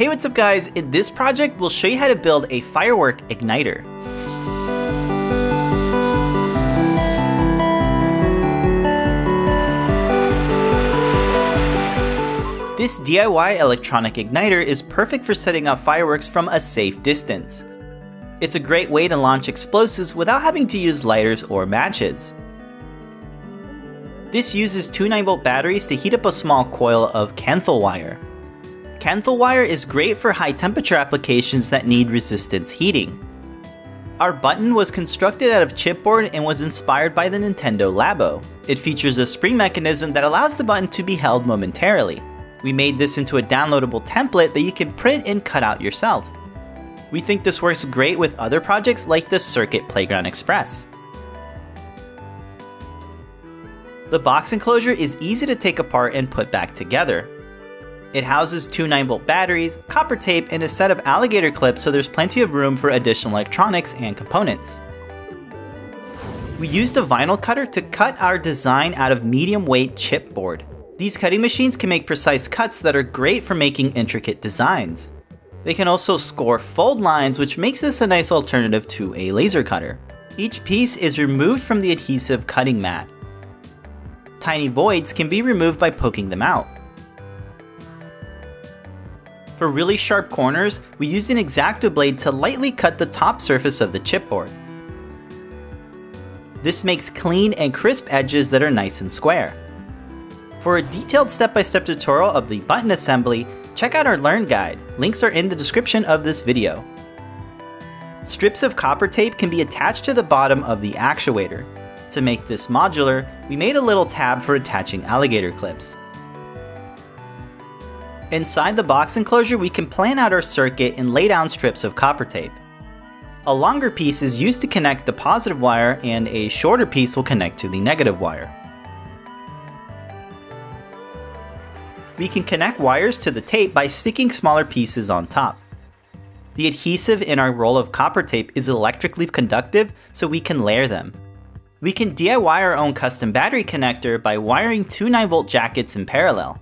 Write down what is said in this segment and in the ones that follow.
Hey what's up guys, in this project we'll show you how to build a firework igniter. This DIY electronic igniter is perfect for setting off fireworks from a safe distance. It's a great way to launch explosives without having to use lighters or matches. This uses two 9 volt batteries to heat up a small coil of Kanthal wire. Kanthal wire is great for high temperature applications that need resistance heating. Our button was constructed out of chipboard and was inspired by the Nintendo Labo. It features a spring mechanism that allows the button to be held momentarily. We made this into a downloadable template that you can print and cut out yourself. We think this works great with other projects like the Circuit Playground Express. The box enclosure is easy to take apart and put back together. It houses two 9 volt batteries, copper tape, and a set of alligator clips so there's plenty of room for additional electronics and components. We used a vinyl cutter to cut our design out of medium weight chipboard. These cutting machines can make precise cuts that are great for making intricate designs. They can also score fold lines, which makes this a nice alternative to a laser cutter. Each piece is removed from the adhesive cutting mat. Tiny voids can be removed by poking them out. For really sharp corners, we used an X-Acto blade to lightly cut the top surface of the chipboard. This makes clean and crisp edges that are nice and square. For a detailed step-by-step -step tutorial of the button assembly, check out our Learn Guide. Links are in the description of this video. Strips of copper tape can be attached to the bottom of the actuator. To make this modular, we made a little tab for attaching alligator clips. Inside the box enclosure, we can plan out our circuit and lay down strips of copper tape. A longer piece is used to connect the positive wire and a shorter piece will connect to the negative wire. We can connect wires to the tape by sticking smaller pieces on top. The adhesive in our roll of copper tape is electrically conductive, so we can layer them. We can DIY our own custom battery connector by wiring two 9V jackets in parallel.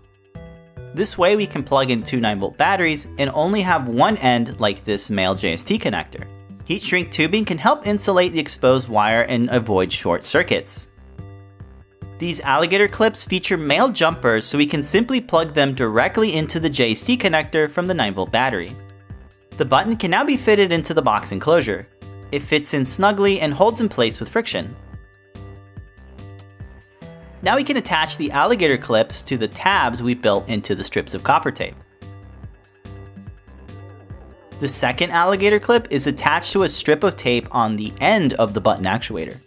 This way we can plug in two 9 volt batteries and only have one end like this male JST connector. Heat shrink tubing can help insulate the exposed wire and avoid short circuits. These alligator clips feature male jumpers so we can simply plug them directly into the JST connector from the 9V battery. The button can now be fitted into the box enclosure. It fits in snugly and holds in place with friction. Now we can attach the alligator clips to the tabs we built into the strips of copper tape. The second alligator clip is attached to a strip of tape on the end of the button actuator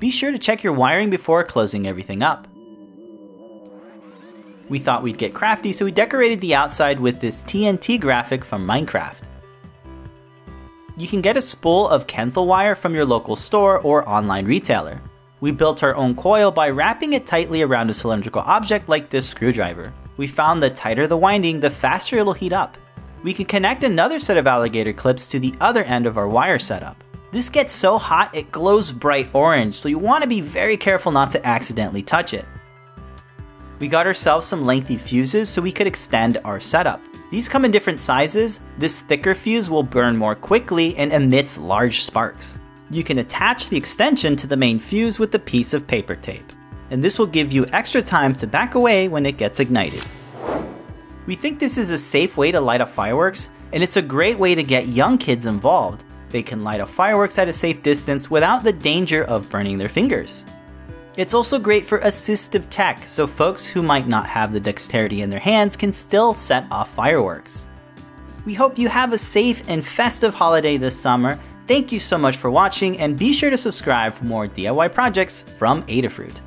be sure to check your wiring before closing everything up. We thought we'd get crafty, so we decorated the outside with this TNT graphic from Minecraft. You can get a spool of Kanthal wire from your local store or online retailer. We built our own coil by wrapping it tightly around a cylindrical object like this screwdriver. We found the tighter the winding, the faster it'll heat up. We can connect another set of alligator clips to the other end of our wire setup. This gets so hot it glows bright orange, so you want to be very careful not to accidentally touch it. We got ourselves some lengthy fuses so we could extend our setup. These come in different sizes, this thicker fuse will burn more quickly and emits large sparks. You can attach the extension to the main fuse with a piece of paper tape, and this will give you extra time to back away when it gets ignited. We think this is a safe way to light up fireworks, and it's a great way to get young kids involved, they can light up fireworks at a safe distance without the danger of burning their fingers. It's also great for assistive tech, so folks who might not have the dexterity in their hands can still set off fireworks. We hope you have a safe and festive holiday this summer. Thank you so much for watching, and be sure to subscribe for more DIY projects from Adafruit.